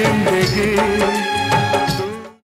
जिंदगी